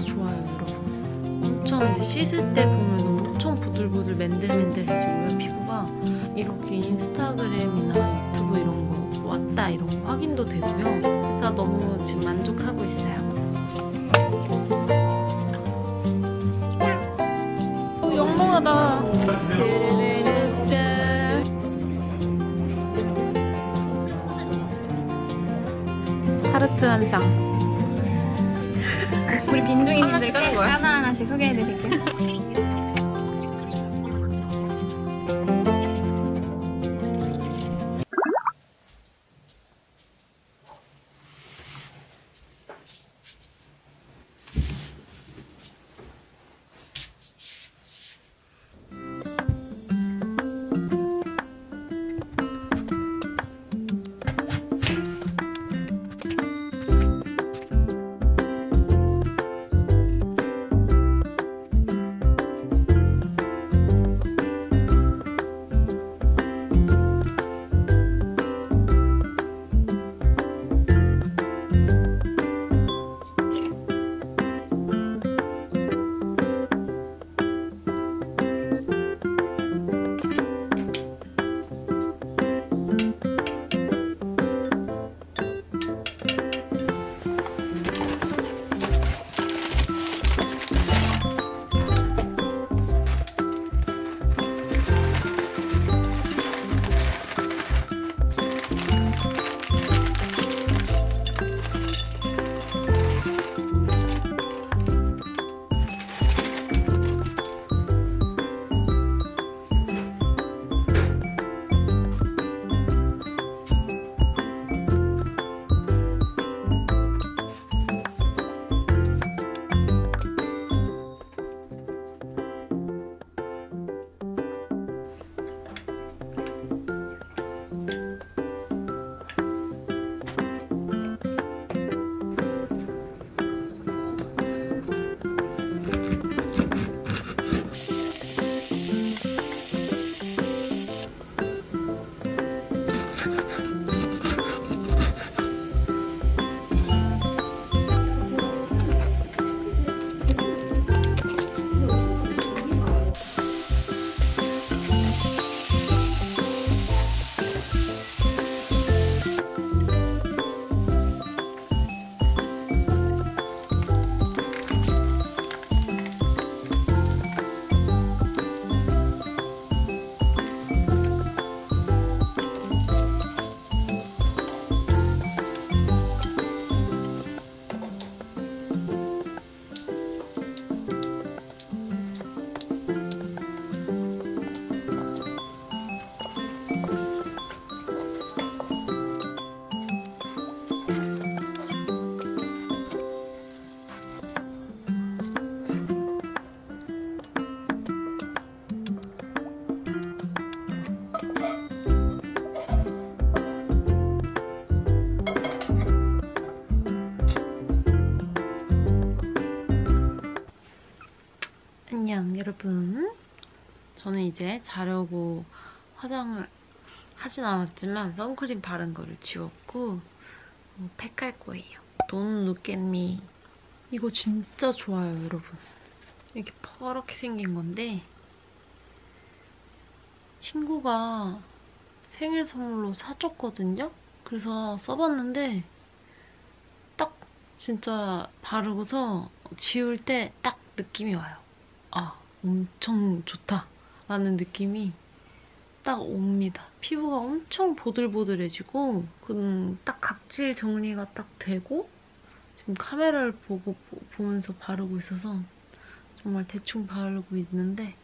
진짜 좋아요, 여러분. 엄청 이제 씻을 때 보면 엄청 부들부들 맨들맨들해지고요, 피부가. 이렇게 인스타그램이나 유튜브 이런 거 왔다 이런 거 확인도 되고요. 그래서 너무 지금 만족하고 있어요. 어, 영롱하다. 타르트 한 쌍. 까는 거야? 하나하나씩 소개해드릴게요. 저는 이제 자려고 화장을 하진 않았지만 선크림 바른 거를 지웠고 어, 팩할 거예요. Don't look at me. 이거 진짜 좋아요 여러분. 이렇게 퍼렇게 생긴 건데 친구가 생일 선물로 사줬거든요? 그래서 써봤는데 딱 진짜 바르고서 지울 때 딱 느낌이 와요. 아, 엄청 좋다 라는 느낌이 딱 옵니다. 피부가 엄청 보들보들해지고 그딱 각질 정리가 딱 되고 지금 카메라를 보고 보면서 바르고 있어서 정말 대충 바르고 있는데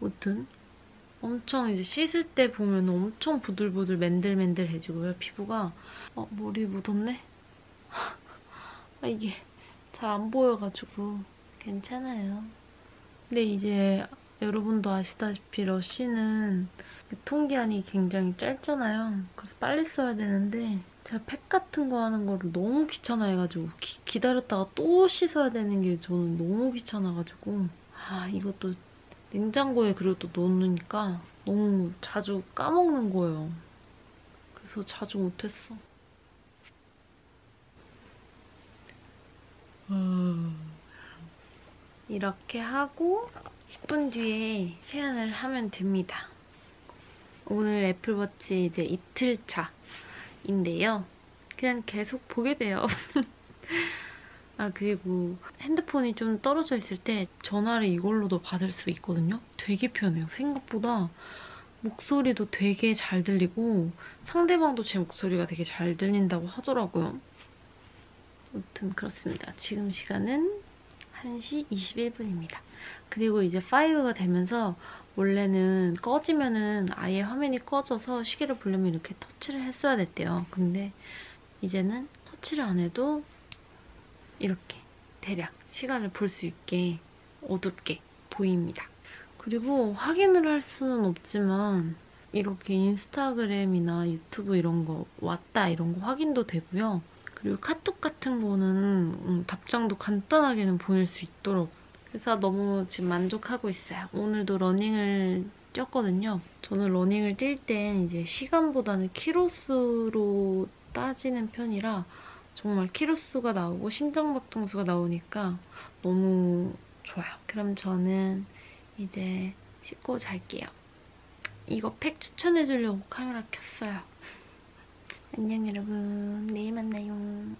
아무튼 엄청 이제 씻을 때 보면 엄청 부들부들 맨들맨들해지고요, 피부가. 어, 머리 묻었네? 아, 이게 잘 안 보여가지고 괜찮아요. 근데 이제 여러분도 아시다시피 러쉬는 유통기한이 굉장히 짧잖아요. 그래서 빨리 써야 되는데 제가 팩 같은 거 하는 거를 너무 귀찮아해가지고 기, 다렸다가 또 씻어야 되는 게 저는 너무 귀찮아가지고 아 이것도 냉장고에 그리고 또 넣으니까 너무 자주 까먹는 거예요. 그래서 자주 못했어. 이렇게 하고 10분 뒤에 세안을 하면 됩니다. 오늘 애플워치 이제 이틀 차인데요. 그냥 계속 보게 돼요. 아 그리고 핸드폰이 좀 떨어져 있을 때 전화를 이걸로도 받을 수 있거든요. 되게 편해요. 생각보다 목소리도 되게 잘 들리고 상대방도 제 목소리가 되게 잘 들린다고 하더라고요. 아무튼 그렇습니다. 지금 시간은 1시 21분입니다. 그리고 이제 5가 되면서 원래는 꺼지면은 아예 화면이 꺼져서 시계를 보려면 이렇게 터치를 했어야 됐대요. 근데 이제는 터치를 안 해도 이렇게 대략 시간을 볼 수 있게 어둡게 보입니다. 그리고 확인을 할 수는 없지만 이렇게 인스타그램이나 유튜브 이런 거 왔다 이런 거 확인도 되고요. 그리고 카톡 같은 거는 음, 답장도 간단하게는 보낼 수 있더라고요. 그래서 너무 지금 만족하고 있어요. 오늘도 러닝을 뛰었거든요. 저는 러닝을 뛸 땐 이제 시간보다는 키로수로 따지는 편이라 정말 키로수가 나오고 심장박동수가 나오니까 너무 좋아요. 그럼 저는 이제 씻고 잘게요. 이거 팩 추천해주려고 카메라 켰어요. 안녕 여러분. 내일 만나요.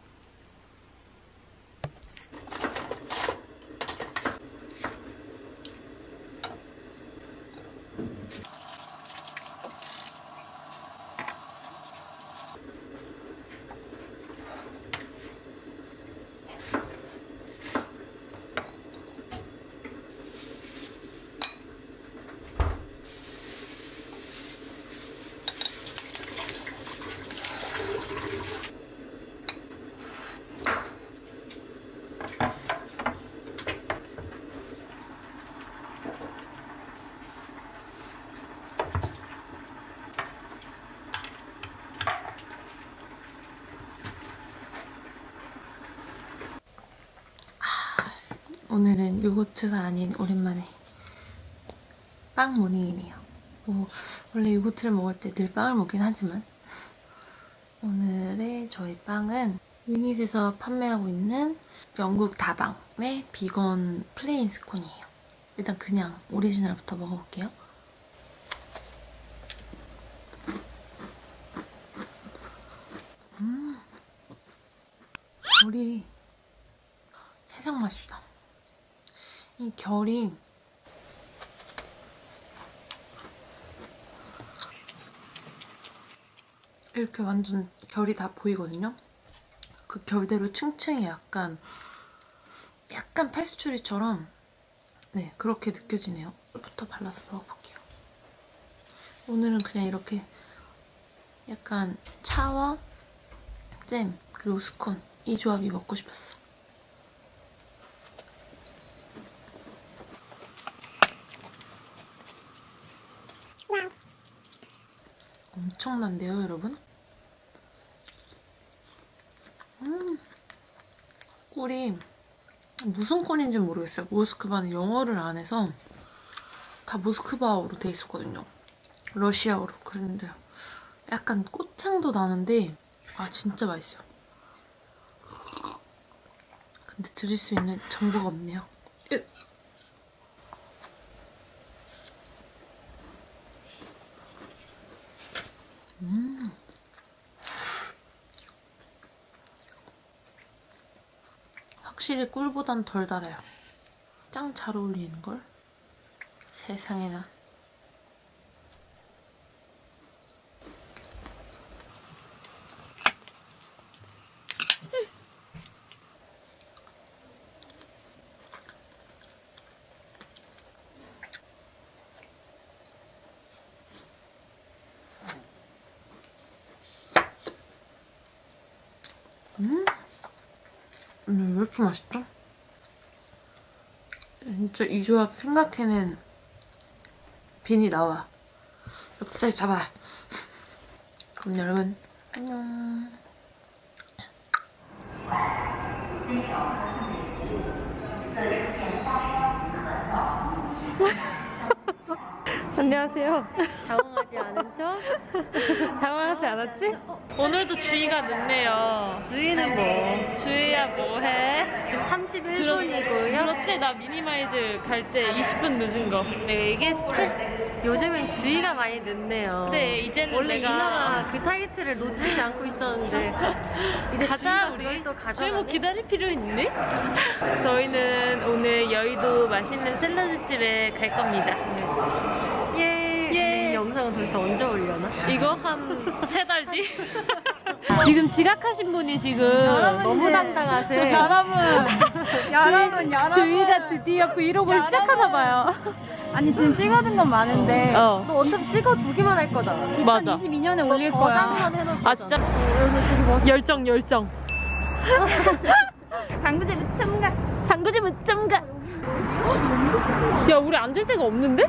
오늘은 요거트가 아닌 오랜만에 빵 모닝이네요. 뭐 원래 요거트를 먹을 때 늘 빵을 먹긴 하지만 오늘의 저희 빵은 유닛에서 판매하고 있는 영국 다방의 비건 플레인 스콘이에요. 일단 그냥 오리지널부터 먹어볼게요. 음, 결이 세상 맛있다. 이 결이 이렇게 완전 결이 다 보이거든요. 그 결대로 층층이 약간 약간 페스츄리처럼 네 그렇게 느껴지네요. 부터 발라서 먹어볼게요. 오늘은 그냥 이렇게 약간 차와 잼 그리고 스콘 이 조합이 먹고 싶었어. 엄청난데요, 여러분? 음, 꿀이 무슨 꿀인지 모르겠어요. 모스크바는 영어를 안 해서 다 모스크바어로 돼 있었거든요. 러시아어로. 그랬는데 약간 꽃향도 나는데 아 진짜 맛있어요. 근데 드릴 수 있는 정보가 없네요. 으. 음. 확실히 꿀보단 덜 달아요. 짱 잘 어울리는걸? 세상에나. 음. 오늘 왜 이렇게 맛있죠? 진짜 이 조합 생각해낸 빈이 나와. 멱살 잡아. 그럼 여러분 안녕. 안녕하세요. 당황하지 않은 척? 당황하지 않았지? 오늘도 주희가 늦네요. 주인은 뭐? 주희야 뭐해? 지금 그렇- 31분이고요. 그렇지 나 미니마이즈 갈 때 20분 늦은 거. 내가 얘기했지? 요즘엔 주희가 많이 늦네요. 그래 이제는 원래 내가 이나가 그 타이틀을 놓치지 않고 있었는데 이제 가자 주희가 우리. 또 주희 가져가네. 뭐 기다릴 필요 있니? 저희는 오늘 여의도 맛있는 샐러드 집에 갈 겁니다. 예. 영상은 도대체 언제 올려나? 이거 한 세 달 뒤? 지금 지각하신 분이 지금 너무 당당하세요. 여러분, 여러분, 여러분. 주희가 드디어 브이로그를 시작하나 봐요. 아니 지금 찍어둔 건 많은데 어. 너 어차피 찍어두기만 할 거잖아. 맞아. 22년에 올릴 거야. 저장만 해놓을 아. 진짜 열정 열정. 당구제 무첨가. 당구지 무점가. 야 우리 앉을 데가 없는데?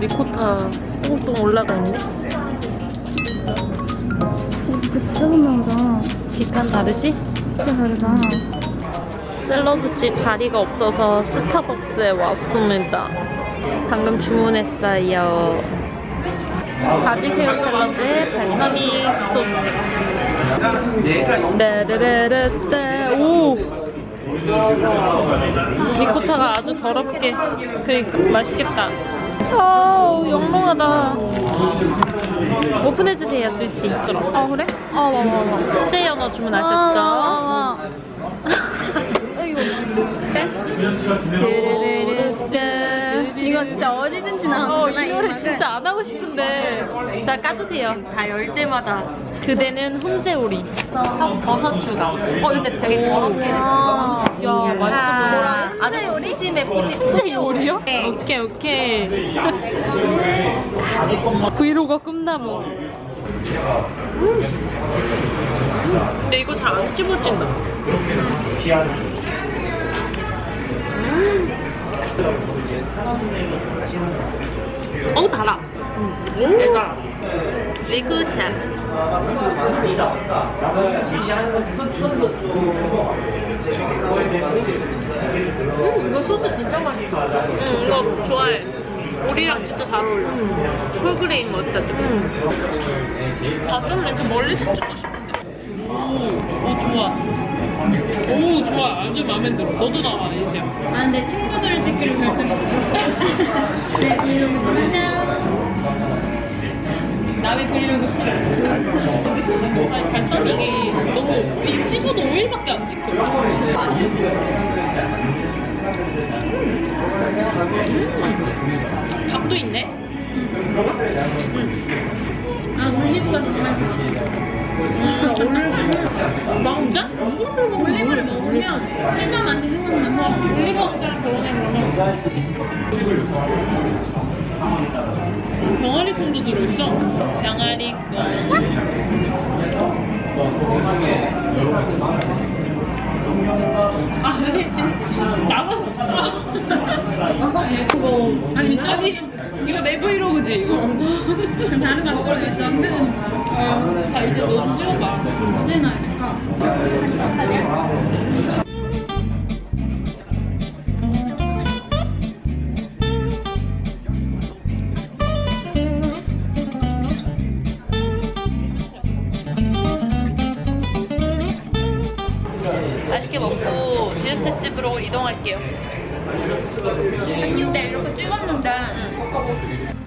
리코타 똥똥 올라가 있네. 그 진짜 분명하다. 뒷간 다르지? 진짜 다르다. 샐러드집 자리가 없어서 스타벅스에 왔습니다. 방금 주문했어요. 가지새우 샐러드에 발사믹 소스. 네르르르르 오! 리코타가 아주 더럽게 그러니까 맛있겠다. 아 영롱하다. 오픈해주세요, 주씨. 아 그래? 어, 와, 와, 와. 숙제 연어 주문하셨죠? 아, 이 거 진짜 어디든지 어, 나오는구나. 이 노래. 진짜 안 하고 싶은데. 자, 까주세요. 다 열 때마다. 그대는 혼세오리. 하고 버섯 추가. 어, 근데 되게 더럽게. 아. 야, 맛있어 보여. 아주 요리? 푸짐해, 푸짐. 훈제 요리요? 오케이, 오케이. 브이로그 꿈나무. 근데 이거 잘 안 찝어진다. 어 달아. 대박. 리그찬. 음 이거 소스 진짜 맛있어. 응 이거 좋아해. 오리랑 진짜 잘 어울려. 홀그레인 머스타드 좀. 응. 아좀 이렇게 멀리서 찍고 싶은데. 오, 오 좋아. 오 좋아. 아주 마음에 들어. 너도 나와 이제. 아, 근데 친구들을 찍기로 결정했어. 네, 브이로그 안녕. 남의 브이로그 찍어. 아니 발사믹이 너무 이 찍어도 5일밖에 안 찍혀. 음. 밥도 있네. 아, 올리브가 정말 좋아. 나 혼자? 올리브를 먹으면 회전 맛이 생각나서 올리브 혼자랑 결혼해 그러면. 병아리 콩도 들어있어. 병아리 콩. 아, 근데 진짜 나가서 그거 아니 아니 이거 내 브이로그지 이거. 좀 다른 거 있어. 안 되는 어, 다 이제 너좀 찍어봐. 언제 나야 될까? 맛있게 먹고 디저트 집으로 이동할게요.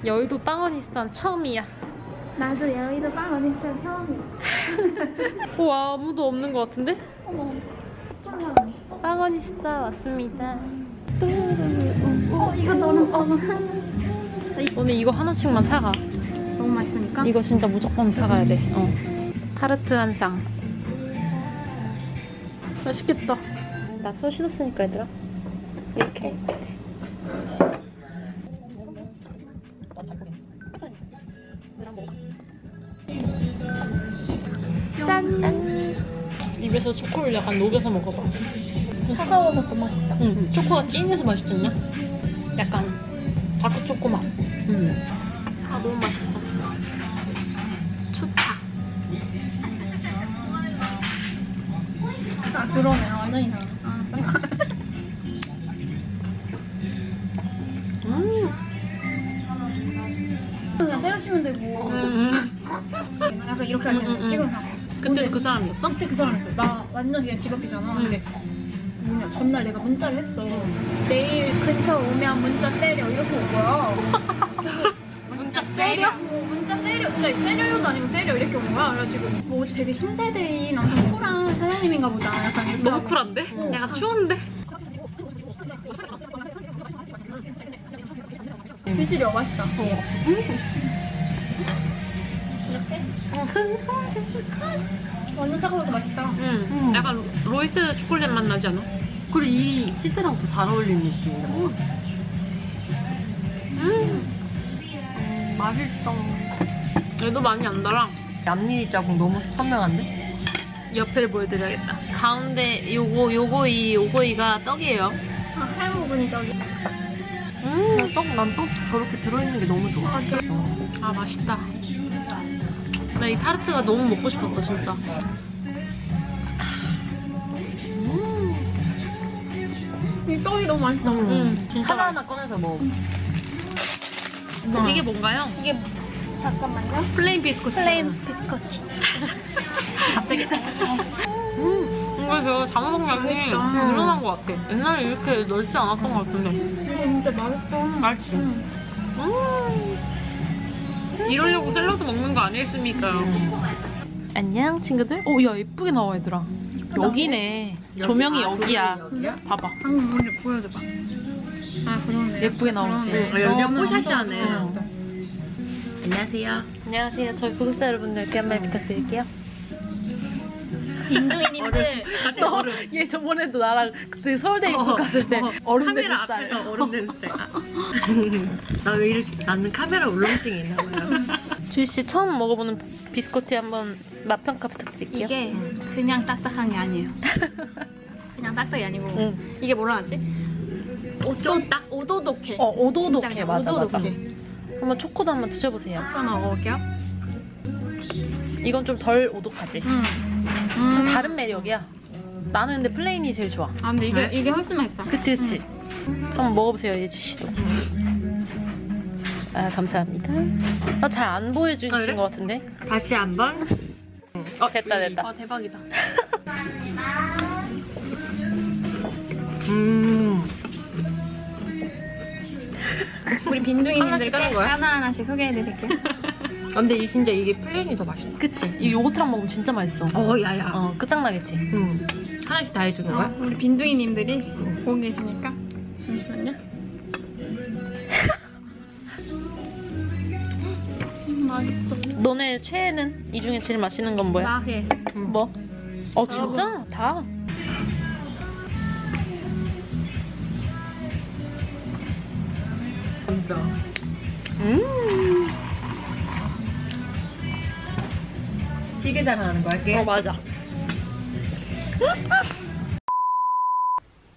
여의도 빵원이산 처음이야. 나도 여의도 빵 어딨어 처음이야. 와 아무도 없는 것 같은데? 어머, 짠. 빵원이스타 왔습니다. 어, 이거 너는 어. 오늘 이거 하나씩만 사가. 너무 맛있으니까. 이거 진짜 무조건 사가야 돼. 어. 타르트 한 쌍. 맛있겠다. 나 손 씻었으니까 얘들아. 이렇게. 초코에서 초코를 약간 녹여서 먹어봐. 차가워서 더 맛있다. 응, 초코가 찐해서 맛있지 않냐? 약간 다크 초코 맛. 응. 아, 너무 맛있어. 좋다. 아, 그러네. 완전히 다. 아, 음. 그냥 때려치면 되고. 음. 약간 이렇게 하면. 지금 다. 그때도 그 사람이었어? 그때 그 사람이었어. 나 완전 그냥 집 앞이잖아. 응. 근데 뭐냐 전날 내가 문자를 했어. 내일 근처 오면 문자 때려 이렇게 온 거야. 문자 때려? 어, 문자 때려. 진짜 때려요도 아니고 때려 이렇게 온 거야. 그래가지고 뭐지 되게 신세대인 엄청 쿨한 사장님인가 보다. 약간 이렇게 너무 하고. 쿨한데? 어. 약간 추운데? 비실이 맛있다. 완전 차가워서 맛있다. 응. 음. 약간 로이스 초콜릿 맛 나지 않아? 그리고 이 시트랑 더 잘 어울리는 느낌이다. 음. 맛있다. 얘도 많이 안 달아. 앞니 자국 너무 선명한데? 옆에를 보여드려야겠다. 가운데 요거 요거 이 요거 이가 떡이에요. 아, 하얀 부분이 저기. 음, 떡, 난 떡 저렇게 들어있는 게 너무 좋아. 어. 아 맛있다. 나 이 타르트가 너무 먹고 싶었어 진짜. 이 떡이 너무 맛있다. 음. 응, 진짜 하나 하나 꺼내서 먹어. 이게 뭔가요? 이게 잠깐만요. 플레인 비스코트. 플레인 비스코티. 갑자기 음, 이거 제가 장어성량이 맛있다. 늘어난 것 같아. 옛날에 이렇게 넓지 않았던 것 같은데. 이거 진짜 맛있어. 맛있지? 응. 음. 이러려고 샐러드 먹는 거 아니겠습니까? 안녕 친구들. 오, 야 예쁘게 나와 얘들아. 여기네. 조명이 아, 여기야. 조명이 여기야? 봐봐. 방금 우리 보여줘봐. 아 그러네. 예쁘게 나오지. 그러네. 여기가 뽀샤시하네. 안녕하세요. 안녕하세요. 저희 구독자 여러분들께 한 말 부탁드릴게요. 인도인님들 너, 얘 저번에도 나랑 그때 서울대 입국 갔을 때 어른 카메라 살. 앞에서 어른 되는 스타일. 나왜 이렇게, 나는 카메라 울렁증이 있나 봐요. 주희 씨 처음 먹어보는 비스코티 한번 맛 평가 부탁드릴게요. 이게 그냥 딱딱한 게 아니에요. 그냥 딱딱이 아니고 응. 이게 뭐라 하지? 오도딱 오도독해. 어 오도독해 맞아 맞아. 오도독해. 한번 초코도 한번 드셔보세요. 하나 먹어볼게요. 이건 좀 덜 오독하지. 음. 좀 다른 매력이야. 나는 근데 플레인이 제일 좋아. 아 근데 이게 네? 이게 훨씬 맛있다. 그치 그치. 한번 먹어보세요 예지 씨도. 아 감사합니다. 아, 잘안 보여주신 아, 그래? 것 같은데. 다시 한번. 어 됐다 됐다. 아 대박이다. 음. 우리 빈둥이님들 하나씩 까는 거야? 하나 하나씩 소개해드릴게요. 아, 근데 이 진짜 이게 플레인이 더 맛있다. 그치? 이 요거트랑 먹으면 진짜 맛있어. 어, 야야. 어 끝장나겠지. 응. 하나씩 다 해주는 거야? 어, 우리 빈둥이님들이 보고 계시니까 잠시만요. 음, 맛있어. 너네 최애는 이 중에 제일 맛있는 건 뭐야? 나해. 뭐? 어 진짜? 다? 진짜. 음. 시계 자랑하는 거 할게. 어 맞아.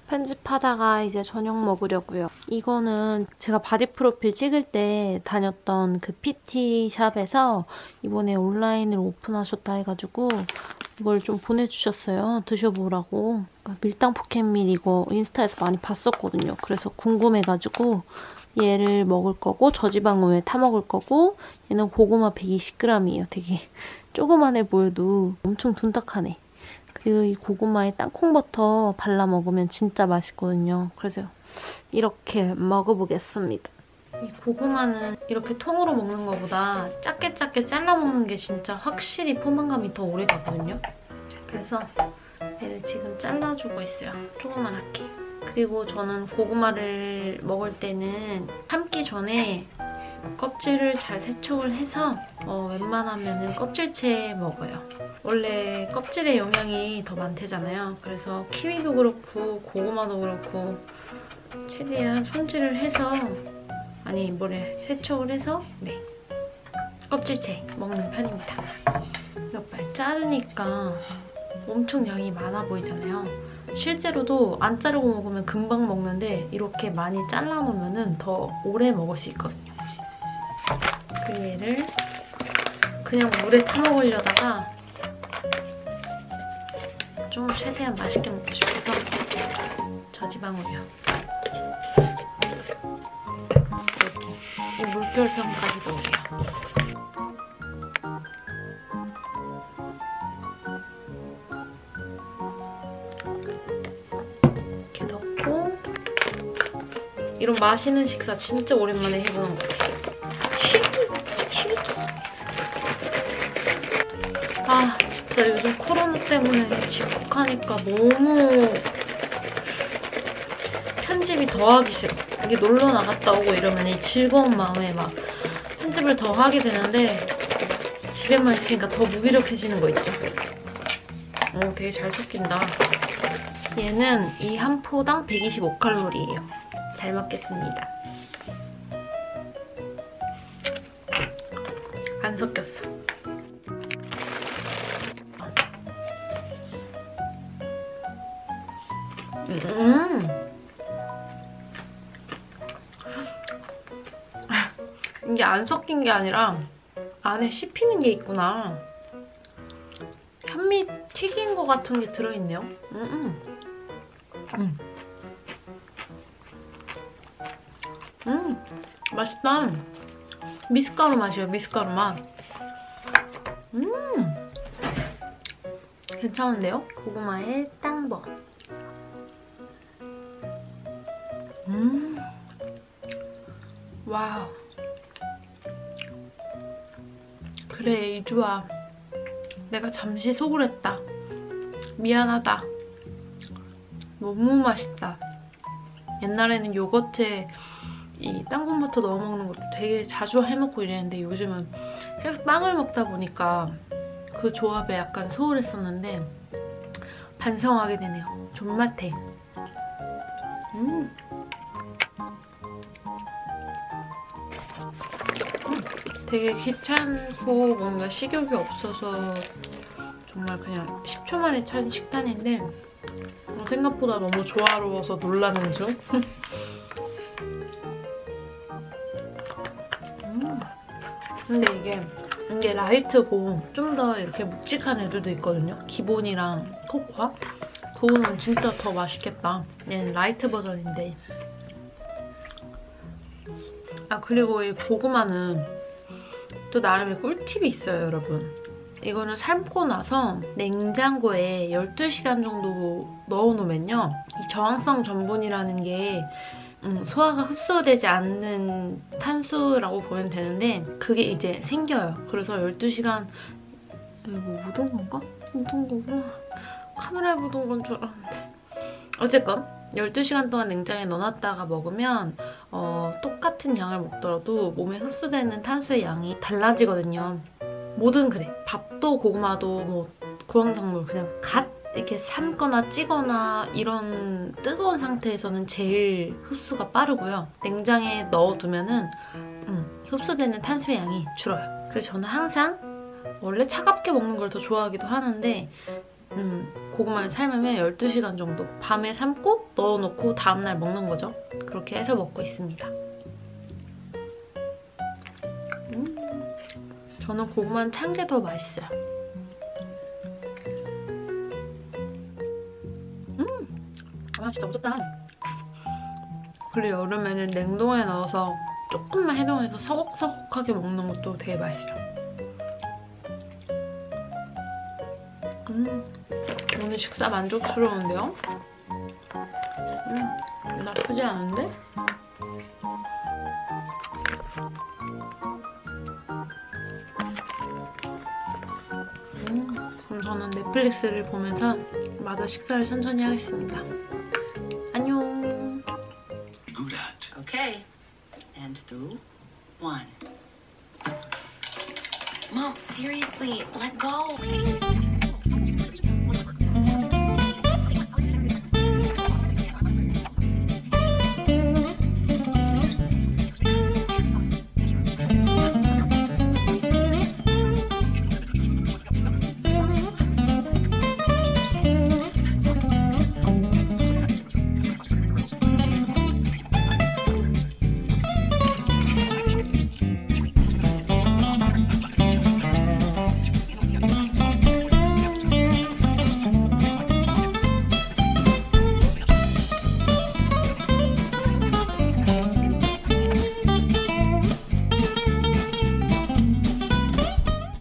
편집하다가 이제 저녁 먹으려고요. 이거는 제가 바디 프로필 찍을 때 다녔던 그 PT 샵에서 이번에 온라인을 오픈하셨다 해가지고 이걸 좀 보내주셨어요. 드셔보라고. 그러니까 밀당 포켓밀 이거 인스타에서 많이 봤었거든요. 그래서 궁금해가지고 얘를 먹을 거고 저지방 우유에 타 먹을 거고 얘는 고구마 120g이에요. 되게 조그만해 보여도 엄청 둔탁하네. 그리고 이 고구마에 땅콩버터 발라 먹으면 진짜 맛있거든요. 그래서 이렇게 먹어보겠습니다. 이 고구마는 이렇게 통으로 먹는 것보다 작게 작게 잘라 먹는 게 진짜 확실히 포만감이 더 오래 가거든요. 그래서 얘를 지금 잘라주고 있어요. 조그만하게. 그리고 저는 고구마를 먹을 때는 삶기 전에 껍질을 잘 세척을 해서 어, 웬만하면 껍질째 먹어요. 원래 껍질에 영양이 더 많대잖아요. 그래서 키위도 그렇고 고구마도 그렇고 최대한 손질을 해서 아니 뭐래 세척을 해서 네 껍질째 먹는 편입니다. 이거 말 자르니까 엄청 양이 많아 보이잖아요. 실제로도 안 자르고 먹으면 금방 먹는데 이렇게 많이 잘라 놓으면 더 오래 먹을 수 있거든요. 그 얘를 그냥 물에 타 먹으려다가 좀 최대한 맛있게 먹고 싶어서 저지방으로요. 이렇게 이 물결선까지 넣을게요. 이렇게 넣고 이런 맛있는 식사 진짜 오랜만에 해보는 것 같아요. 아 진짜 요즘 코로나 때문에 집콕하니까 너무 편집이 더 하기 싫어. 이게 놀러 나갔다 오고 이러면 이 즐거운 마음에 막 편집을 더 하게 되는데 집에만 있으니까 더 무기력해지는 거 있죠. 오 되게 잘 섞인다. 얘는 이 한 포당 125칼로리예요. 잘 먹겠습니다. 안 섞인 게 아니라 안에 씹히는 게 있구나. 현미 튀긴 거 같은 게 들어있네요. 음, 음. 음. 음, 맛있다. 미숫가루 맛이에요, 미숫가루 맛. 음, 괜찮은데요? 고구마의 땅버. 음, 와우. 그래, 이주아. 내가 잠시 속을 했다. 미안하다. 너무 맛있다. 옛날에는 요거트에 이 땅콩버터 넣어 먹는 것도 되게 자주 해먹고 이랬는데 요즘은 계속 빵을 먹다 보니까 그 조합에 약간 소홀했었는데 반성하게 되네요. 존맛해. 음. 되게 귀찮고 뭔가 식욕이 없어서 정말 그냥 10초 만에 짠 식단인데 생각보다 너무 조화로워서 놀라는 중. 음. 근데 이게 이게 라이트고 좀 더 이렇게 묵직한 애들도 있거든요. 기본이랑 코코아. 그거는 진짜 더 맛있겠다. 얘는 라이트 버전인데. 아 그리고 이 고구마는 또 나름의 꿀팁이 있어요, 여러분. 이거는 삶고 나서 냉장고에 12시간 정도 넣어놓으면요. 이 저항성 전분이라는 게 음, 소화가 흡수되지 않는 탄수라고 보면 되는데 그게 이제 생겨요. 그래서 12시간 이거 뭐 묻은 건가? 묻은 거구나. 카메라에 묻은 건 줄 알았는데. 어쨌건 12시간 동안 냉장에 넣어놨다가 먹으면 어, 똑같은 양을 먹더라도 몸에 흡수되는 탄수의 양이 달라지거든요. 뭐든 그래. 밥도 고구마도 뭐 구황작물 그냥 갓 이렇게 삶거나 찌거나 이런 뜨거운 상태에서는 제일 흡수가 빠르고요. 냉장에 넣어두면 은 음, 흡수되는 탄수의 양이 줄어요. 그래서 저는 항상 원래 차갑게 먹는 걸 더 좋아하기도 하는데 음, 고구마를 삶으면 12시간 정도 밤에 삶고 넣어놓고 다음날 먹는 거죠. 그렇게 해서 먹고 있습니다. 음, 저는 고구마는 찬 게 더 맛있어요. 음, 아 진짜 맛있다. 그리고 여름에는 냉동에 넣어서 조금만 해동해서 서걱서걱하게 먹는 것도 되게 맛있어요. 오늘 식사 만족스러운데요? 음, 나쁘지 않은데? 음, 그럼 저는 넷플릭스를 보면서 마저 식사를 천천히 하겠습니다. 안녕. Good at. Okay. And through one. Mom, seriously, let go.